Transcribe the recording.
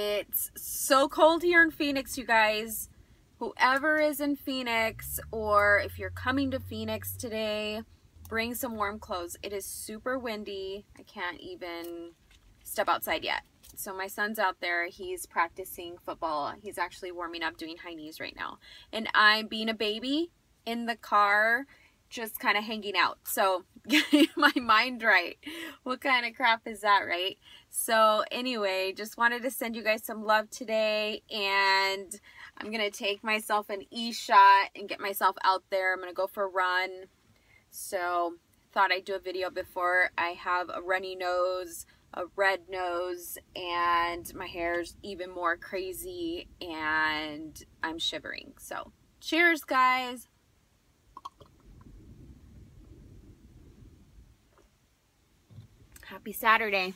It's so cold here in Phoenix, you guys. Whoever is in Phoenix or if you're coming to Phoenix today, bring some warm clothes. It is super windy. I can't even step outside yet. So my son's out there. He's practicing football. He's actually warming up doing high knees right now. And I'm being a baby in the car just kind of hanging out. So getting my mind right. What kind of crap is that, right? So anyway, just wanted to send you guys some love today and I'm going to take myself an e-shot and get myself out there. I'm going to go for a run. So thought I'd do a video before I have a runny nose, a red nose, and my hair's even more crazy and I'm shivering. So cheers guys. Saturday.